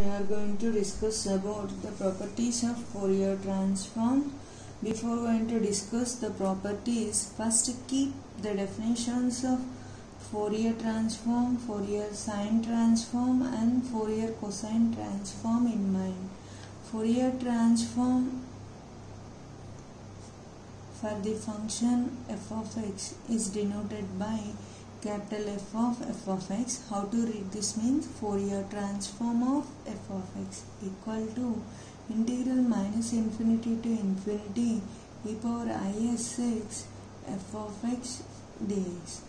we are going to discuss about the properties of Fourier transform. Before going to discuss the properties, first keep the definitions of Fourier transform, Fourier sine transform and Fourier cosine transform in mind. Fourier transform for the function f of x is denoted by capital F of f of x. How to read this means Fourier transform of f of x equal to integral minus infinity to infinity e power isx f of x dx.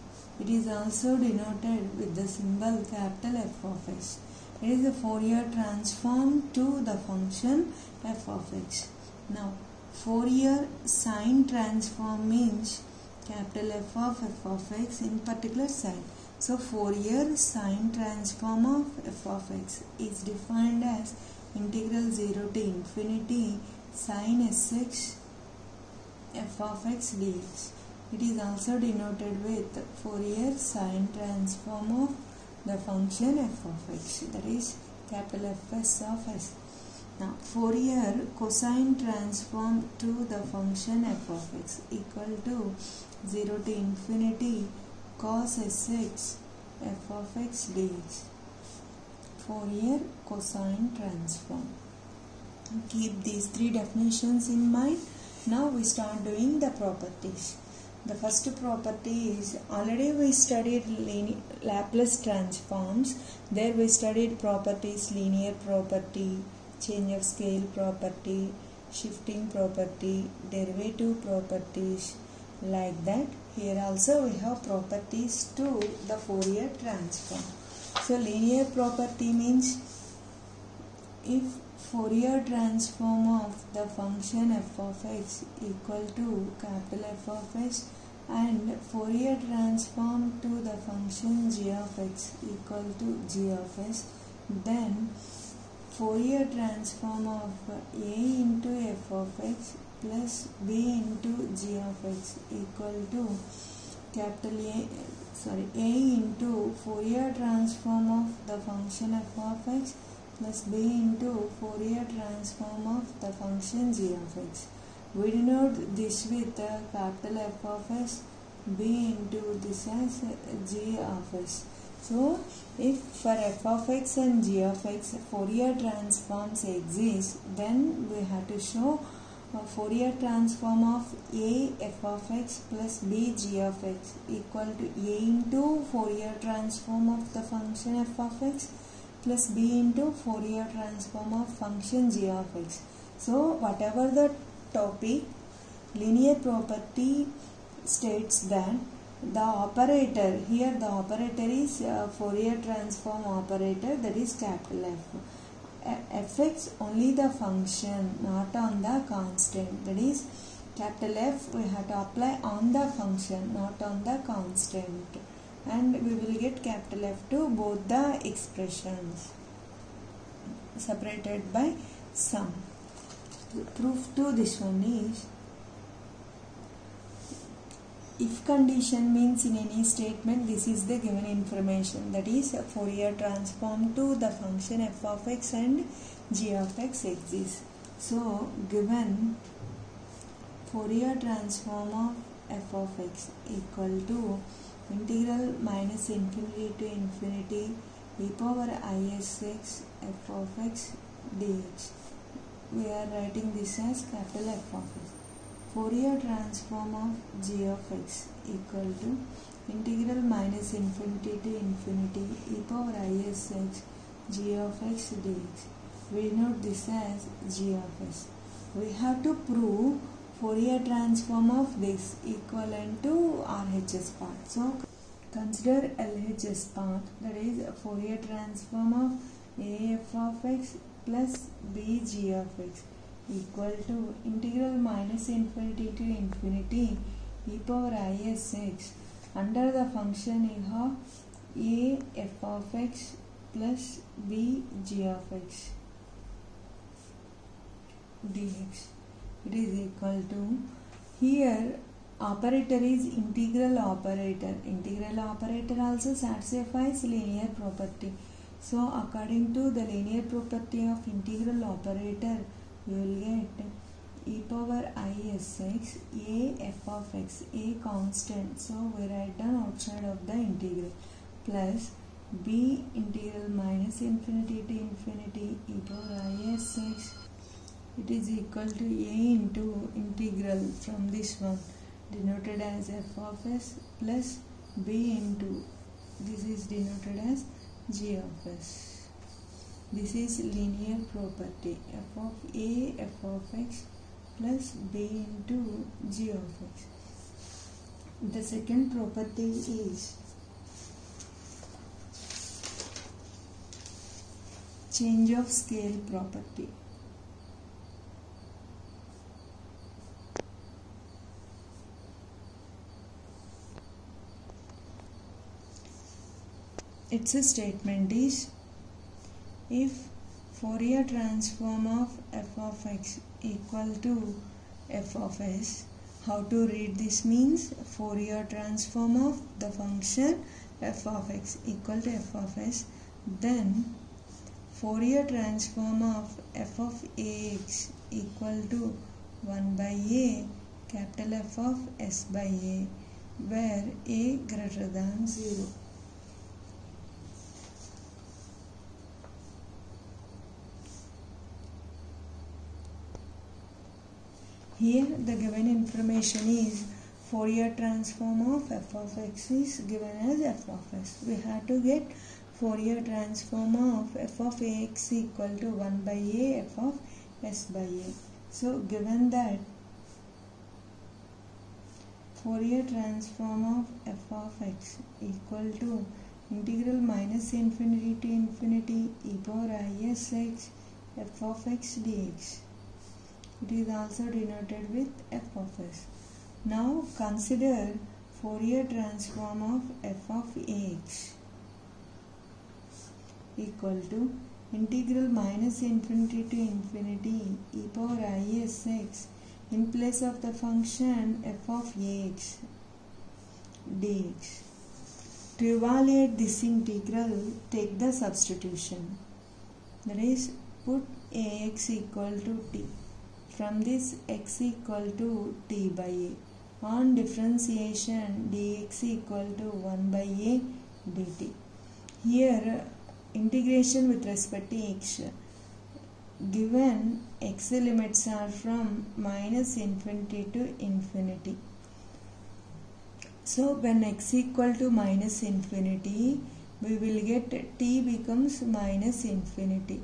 It is also denoted with the symbol capital F of x. It is a Fourier transform to the function f of x. Now Fourier sine transform means capital F of f of x in particular sine. So Fourier sine transform of f of x is defined as integral 0 to infinity sine sx f of x dx. It is also denoted with Fourier sine transform of the function f of x that is capital Fs of s. Now Fourier cosine transform to the function f of x equal to 0 to infinity cos sx f of x dx. Fourier cosine transform. Keep these three definitions in mind. Now we start doing the properties. The first property is already we studied Laplace transforms. There we studied properties linear property, change of scale property, shifting property, derivative properties like that. Here also we have properties to the Fourier transform. So linear property means if Fourier transform of the function f of x equal to capital F of x and Fourier transform to the function g of x equal to g of s then Fourier transform of a into f of x plus b into g of x equal to capital A sorry a into Fourier transform of the function f of x plus b into Fourier transform of the function g of x. We denote this with capital F of x, b into this as g of x. So, if for f of x and g of x Fourier transforms exist, then we have to show Fourier transform of a f of x plus b g of x equal to a into Fourier transform of the function f of x plus b into Fourier transform of function g of x. So whatever the topic, linear property states that the operator, here the operator is uh, Fourier transform operator that is capital F. affects only the function not on the constant that is capital F we have to apply on the function not on the constant and we will get capital F to both the expressions separated by sum. Proof to this one is if condition means in any statement this is the given information that is Fourier transform to the function f of x and g of x exists. So given Fourier transform of f of x equal to integral minus infinity to infinity e power isx f of x dx. We are writing this as capital F of x. Fourier transform of g of x equal to integral minus infinity to infinity e power isx g of x dx. We note this as g of x. We have to prove Fourier transform of this equivalent to RHS part. So consider LHS part that is Fourier transform of AF of x plus BG of x equal to integral minus infinity to infinity e power isx under the function you have a f of x plus b g of x dx it is equal to here operator is integral operator. Integral operator also satisfies linear property. So according to the linear property of integral operator, we will get e power isx a f of x a constant. So we write down outside of the integral plus b integral minus infinity to infinity e power isx it is equal to a into integral from this one denoted as f of s plus b into this is denoted as g of s this is linear property f of a f of x plus b into g of x. The second property is change of scale property. Its a statement is if Fourier transform of f of x equal to f of s how to read this means? Fourier transform of the function f of x equal to f of s. Then Fourier transform of f of ax equal to 1 by a capital F of s by a where a greater than 0 Here the given information is Fourier transform of f of x is given as f of s. We have to get Fourier transform of f of ax equal to 1 by a f of s by a. So given that Fourier transform of f of x equal to integral minus infinity to infinity e power isx f of x dx it is also denoted with f of s. Now consider Fourier transform of f of ax equal to integral minus infinity to infinity e power isx in place of the function f of ax dx. To evaluate this integral, take the substitution. That is, put ax equal to t from this x equal to t by a. On differentiation dx equal to 1 by a dt. Here integration with respect to x given x limits are from minus infinity to infinity. So when x equal to minus infinity we will get t becomes minus infinity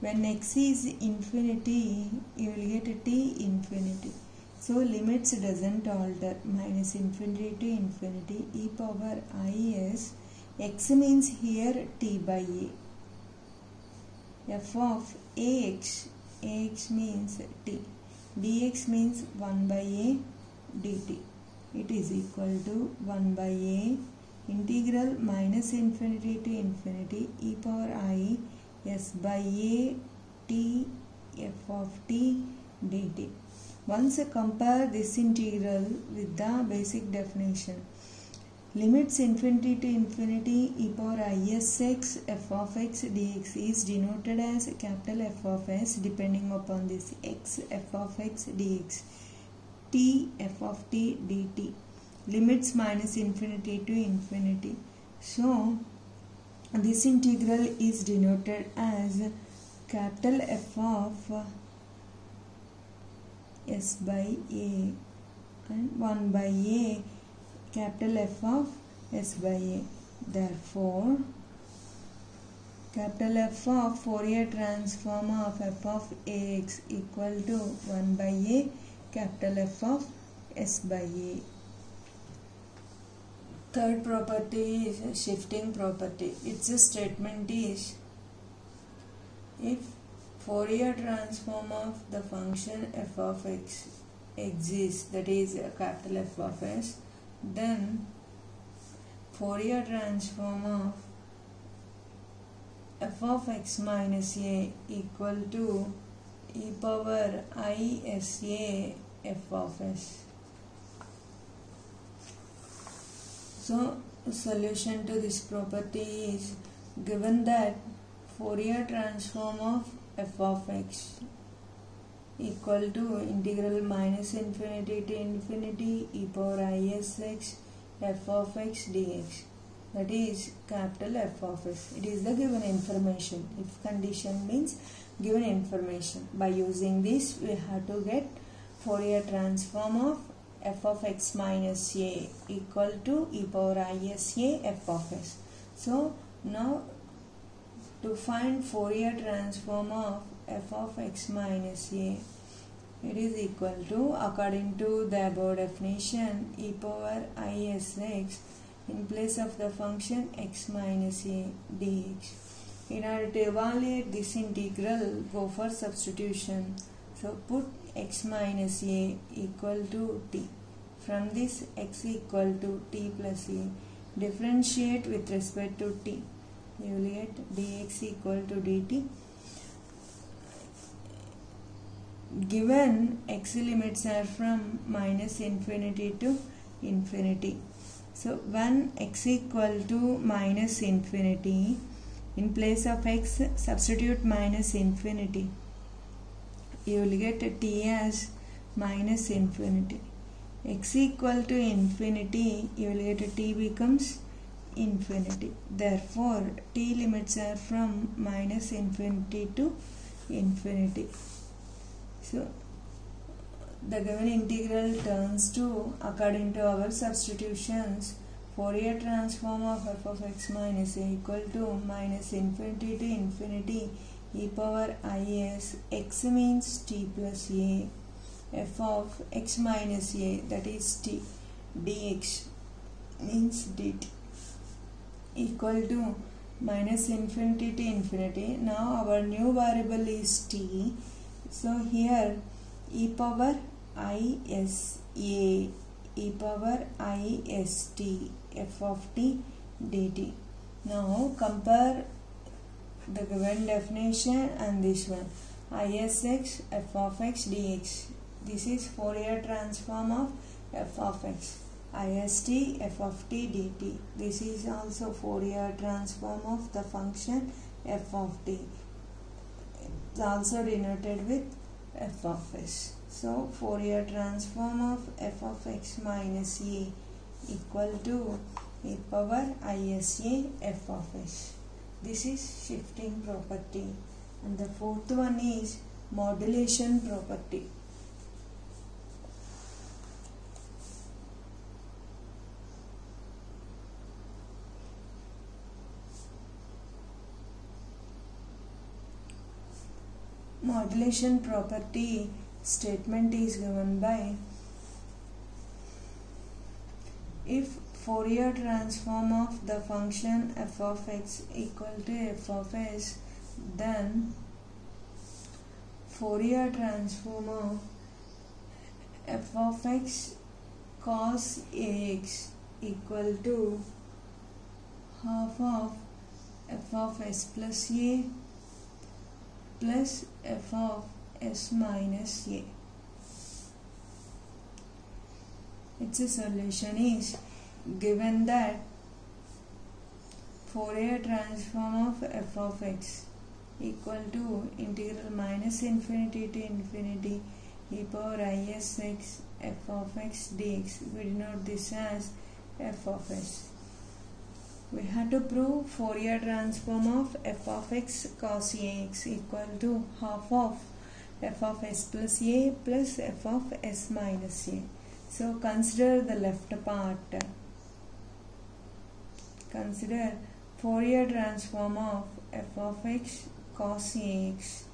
when x is infinity you will get t infinity. So limits doesn't alter. Minus infinity to infinity e power i is x means here t by a. F of ax ax means t. dx means 1 by a dt. It is equal to 1 by a integral minus infinity to infinity e power i s by a t f of t dt. Once compare this integral with the basic definition. Limits infinity to infinity e power isx f of x dx is denoted as capital F of s depending upon this x f of x dx t f of t dt limits minus infinity to infinity. So this integral is denoted as capital F of S by A and 1 by A capital F of S by A. Therefore, capital F of Fourier transform of F of Ax equal to 1 by A capital F of S by A. Third property is shifting property. Its a statement is if Fourier transform of the function f of x exists, that is capital F of s, then Fourier transform of f of x minus a equal to e power i s a f of s. So solution to this property is given that Fourier transform of f of x equal to integral minus infinity to infinity e power isx f of x dx that is capital F of x. It is the given information. If condition means given information. By using this we have to get Fourier transform of f of x minus a equal to e power isa f of x. So now to find Fourier transform of f of x minus a it is equal to according to the above definition e power isx in place of the function x minus a dx. In order to evaluate this integral, go for substitution. So put x minus a equal to t. From this x equal to t plus a. Differentiate with respect to t. You will get dx equal to dt. Given x limits are from minus infinity to infinity. So when x equal to minus infinity, in place of x substitute minus infinity. You will get t as minus infinity. x equal to infinity, you will get t becomes infinity. Therefore, t limits are from minus infinity to infinity. So, the given integral turns to according to our substitutions Fourier transform of f of x minus a equal to minus infinity to infinity e power is x means t plus a f of x minus a that is t dx means dt equal to minus infinity to infinity now our new variable is t so here e power is a e power ist f of t dt. Now compare the given definition and this one isx f of x dx. This is Fourier transform of f of x. ist f of t dt. This is also Fourier transform of the function f of t. It's also denoted with f of s. So Fourier transform of f of x minus a equal to e power isa f of s. This is shifting property and the fourth one is modulation property. Modulation property statement is given by if Fourier transform of the function f of x equal to f of s then Fourier transform of f of x cos ax equal to half of f of s plus a plus f of s minus a. Its solution is given that Fourier transform of f of x equal to integral minus infinity to infinity e power isx f of x dx. We denote this as f of s we have to prove Fourier transform of f of x cos ax equal to half of f of s plus a plus f of s minus a. So consider the left part. Consider Fourier transform of f of x cos ax